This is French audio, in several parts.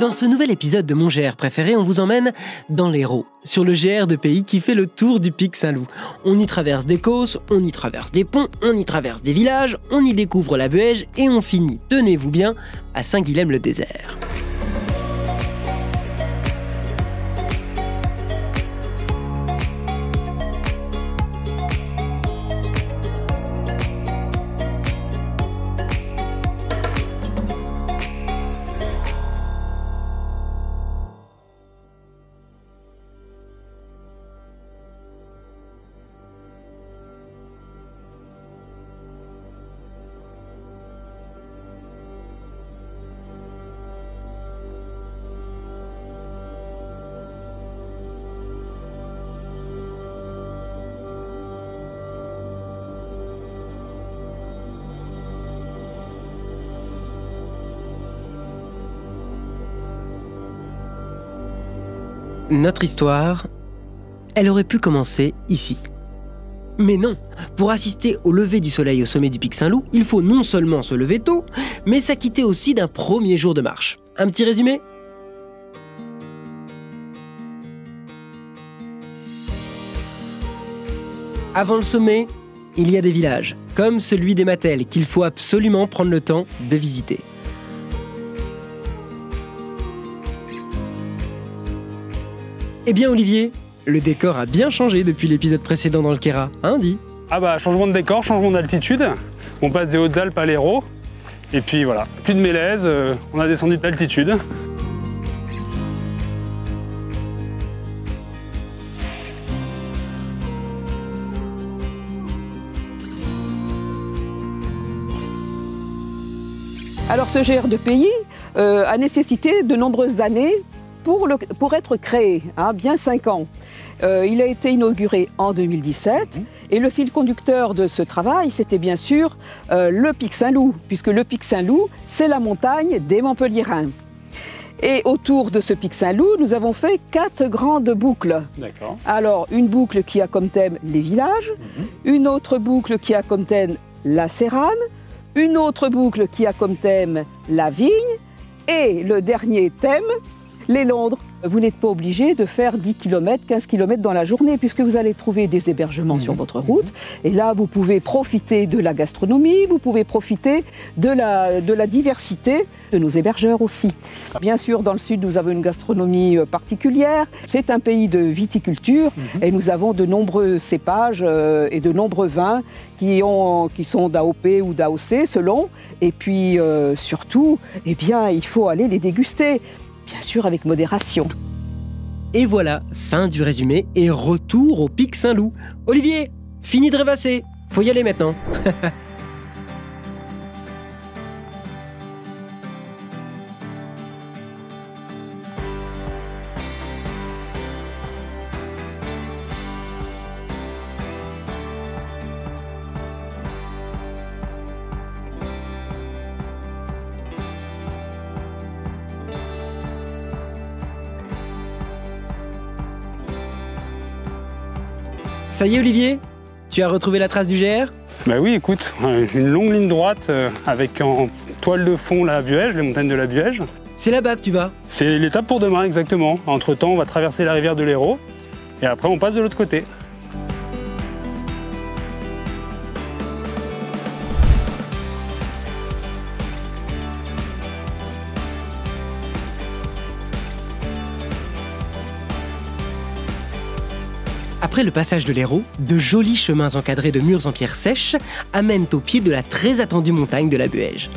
Dans ce nouvel épisode de mon GR préféré, on vous emmène dans l'Hérault, sur le GR de pays qui fait le tour du pic Saint-Loup. On y traverse des côtes, on y traverse des ponts, on y traverse des villages, on y découvre la Buège et on finit, tenez-vous bien, à Saint-Guilhem-le-Désert. Notre histoire, elle aurait pu commencer ici. Mais non, pour assister au lever du soleil au sommet du pic Saint-Loup, il faut non seulement se lever tôt, mais s'acquitter aussi d'un premier jour de marche. Un petit résumé? Avant le sommet, il y a des villages, comme celui des Matels, qu'il faut absolument prendre le temps de visiter. Eh bien Olivier, le décor a bien changé depuis l'épisode précédent dans le Kera, hein dit Ah bah changement de décor, changement d'altitude. On passe des Hautes-Alpes à l'Hérault. Et puis voilà, plus de mélèze, euh, on a descendu d'altitude. Alors ce GR de pays euh, a nécessité de nombreuses années pour, le- pour être créé, hein, bien cinq ans. Euh, il a été inauguré en 2017 et le fil conducteur de ce travail, c'était bien sûr euh, le pic Saint-Loup, puisque le pic Saint-Loup, c'est la montagne des Montpellierins. Et autour de ce pic Saint-Loup, nous avons fait quatre grandes boucles. D'accord. Alors, une boucle qui a comme thème les villages, une autre boucle qui a comme thème la Sérane, une autre boucle qui a comme thème la vigne, et le dernier thème, les Londres. Vous n'êtes pas obligé de faire 10 km, 15 km dans la journée, puisque vous allez trouver des hébergements sur votre route. Et là, vous pouvez profiter de la gastronomie, vous pouvez profiter de la, de la diversité de nos hébergeurs aussi. Bien sûr, dans le sud, nous avons une gastronomie euh, particulière. C'est un pays de viticulture et nous avons de nombreux cépages euh, et de nombreux vins qui, ont, qui sont d'AOP ou d'AOC selon. Et puis euh, surtout, eh bien, il faut aller les déguster, bien sûr avec modération. Et voilà, fin du résumé et retour au pic Saint-Loup. Olivier, fini de rêvasser, faut y aller maintenant. Ça y est Olivier Tu as retrouvé la trace du GR Bah oui, écoute, euh, une longue ligne droite euh, avec en toile de fond la Buège, les montagnes de la Buège. C'est là-bas que tu vas? C'est l'étape pour demain exactement. Entre temps, on va traverser la rivière de l'Hérault et après on passe de l'autre côté. Après le passage de l'Hérault, de jolis chemins encadrés de murs en pierre sèche amènent au pied de la très attendue montagne de la Buège.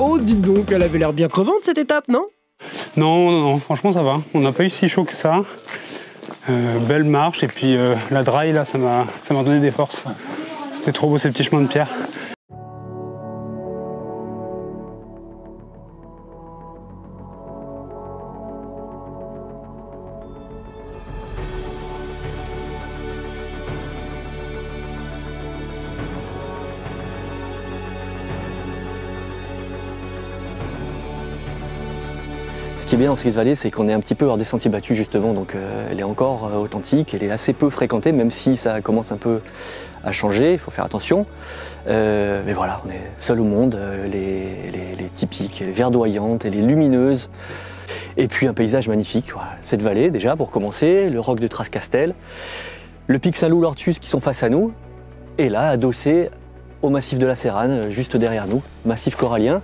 Oh, dis donc, elle avait l'air bien crevante cette étape, non? Non, non, non, franchement ça va. On n'a pas eu si chaud que ça. Euh, belle marche et puis euh, la draille là, ça m'a ça m'a donné des forces. C'était trop beau ces petits chemins de pierre. Ce qui est bien dans cette vallée, c'est qu'on est un petit peu hors des sentiers battus justement, donc euh, elle est encore euh, authentique, elle est assez peu fréquentée, même si ça commence un peu à changer, il faut faire attention. Euh, mais voilà, on est seul au monde, les, les- les typiques, elle est verdoyante, elle est lumineuse. Et puis un paysage magnifique, cette vallée déjà pour commencer, le roc de Trascastel, le pic Saint-Loup-Lortus qui sont face à nous, et là adossé au massif de la euh, juste derrière nous, massif corallien.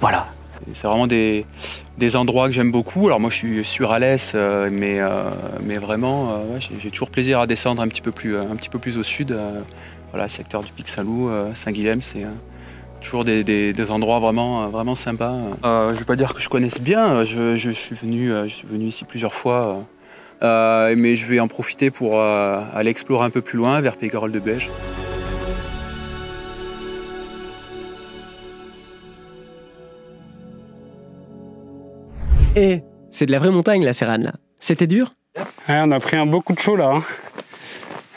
Voilà, C'est vraiment des, des endroits que j'aime beaucoup. Alors moi je suis sur Alès, euh, mais, euh, mais vraiment euh, j'ai toujours plaisir à descendre un petit peu plus, un petit peu plus au sud. voilà, secteur du Pic euh, Saint-Guilhem, c'est toujours des, des- endroits vraiment, vraiment sympas. Je ne vais pas dire que je connaisse bien, je, je suis, venu, je suis venu ici plusieurs fois, mais je vais en profiter pour aller explorer un peu plus loin vers Pégorol de Beige. Et c'est de la vraie montagne, la Sérane, là. C'était dur? Ouais, on a pris un beau coup de chaud là. hein.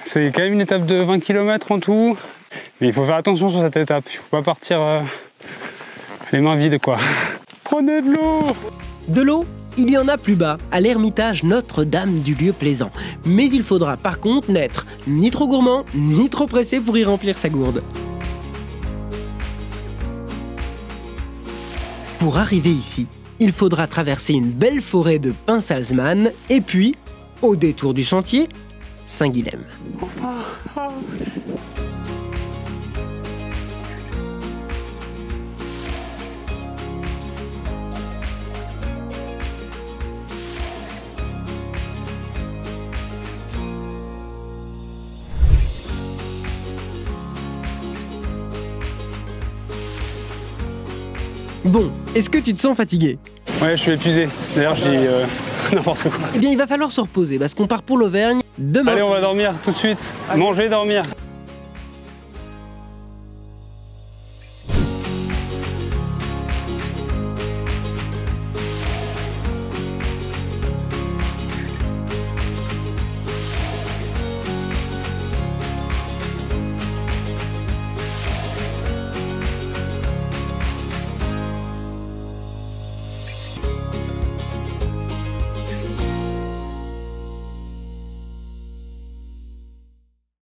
C'est quand même une étape de 20 km en tout. Mais il faut faire attention sur cette étape. Il faut pas partir euh, les mains vides quoi. Prenez de l'eau De l'eau, il y en a plus bas, à l'ermitage Notre-Dame du lieu plaisant. Mais il faudra par contre n'être ni trop gourmand, ni trop pressé pour y remplir sa gourde. Pour arriver ici, il faudra traverser une belle forêt de pins salzmann et puis, au détour du sentier, Saint-Guilhem. Bon, est-ce que tu te sens fatigué? Ouais, je suis épuisé. D'ailleurs, je dis euh, n'importe quoi. Eh bien, il va falloir se reposer parce qu'on part pour l'Auvergne demain. Allez, on va dormir tout de suite. Manger, dormir.